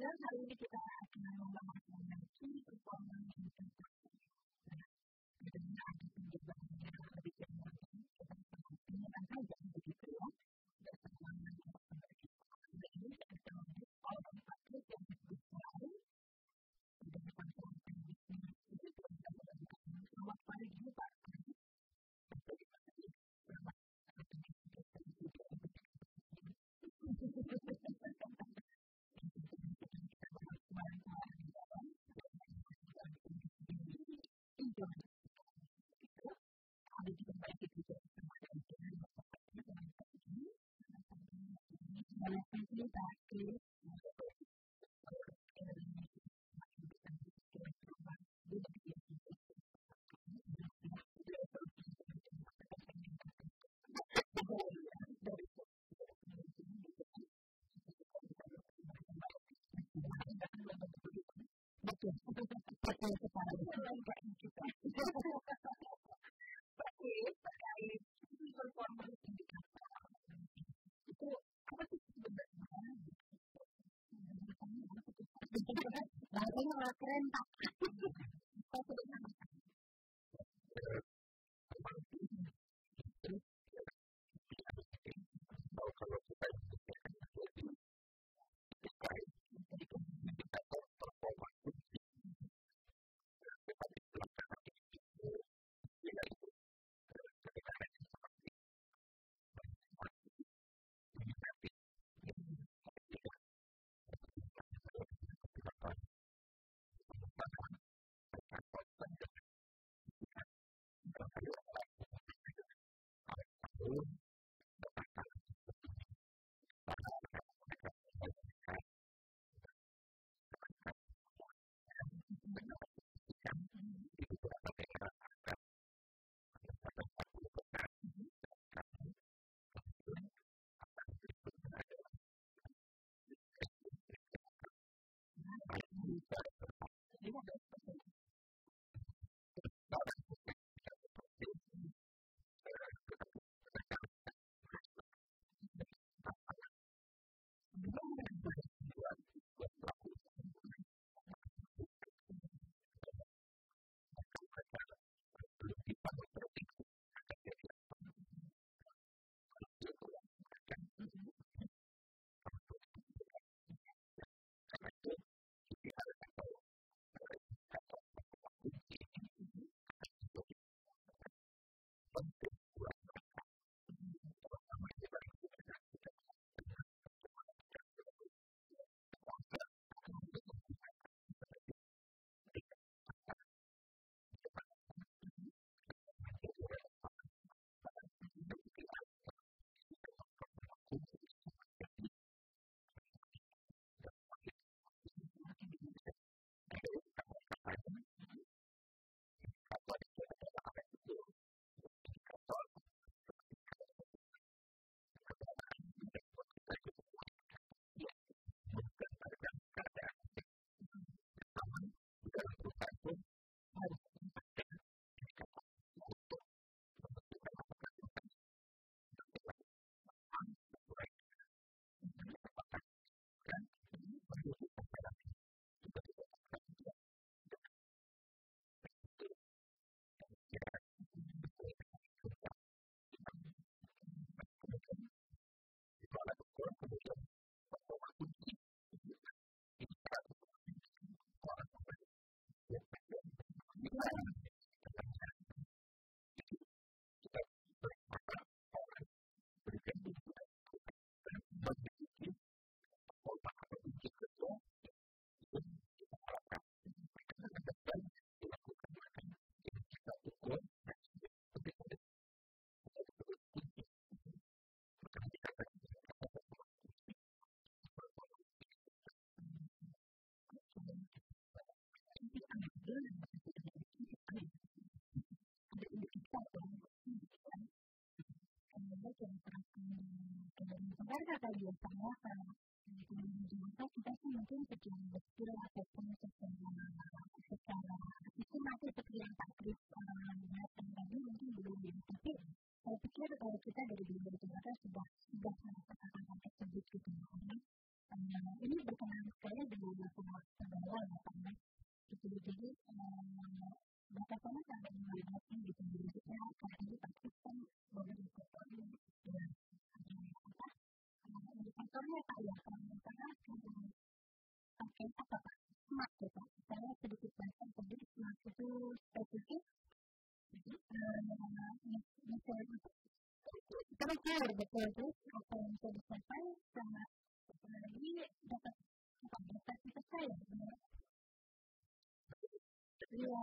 Dan hari ini kita akan membahas ada penjelasannya lebih và là cái chúng ta cứ Bahasanya nggak keren. Saya sebenarnya Karena kata biasanya kalau kita kita sih mungkin sekian betul ataupun secara secara sistematis seperti yang Pak Kris mengatakan tadi mungkin belum tapi saya pikir kalau kita dari 2017 sudah sudah merasakan hal tersebut gitu ini berkenan sekali dengan masalah pegawai ya indikatornya Pak ya apa ya saya sedikit baca tadi smart itu spesifik betul terus apa yang sama lagi apa dapat ya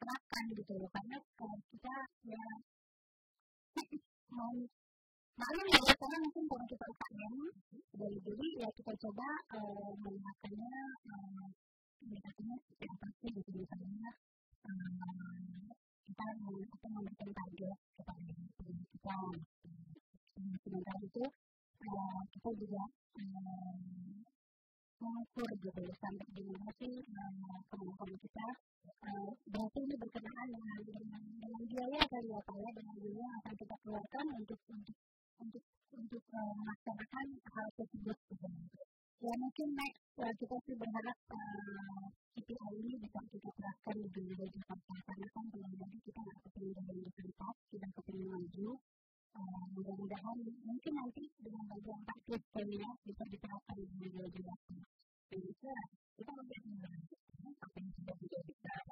terapkan gitu loh karena kita ya mau malu ya karena mungkin kalau kita UKM dari jadi ya kita coba uh, melihatnya uh, melihatnya seperti apa sih gitu misalnya uh, kita mau kita memberikan target kepada diri kita sementara itu uh, kita juga uh, mengukur gitu sampai di mana sih uh, kemampuan kita uh, berarti ini berkenaan dengan dengan, biaya kali ya pak ya dengan biaya yang akan kita keluarkan untuk untuk untuk untuk uh, melaksanakan hal tersebut gitu. Ya mungkin next kita sih berharap KPI ini bisa kita terapkan di wilayah Jakarta karena kan belum kita nggak kepingin dengan Jakarta, kita kepingin maju mudah-mudahan mungkin nanti dengan bantuan Pak Kris Kemia ya, bisa diterapkan di Indonesia juga. Jadi kita masih akan melanjutkan apa yang sudah kita bicara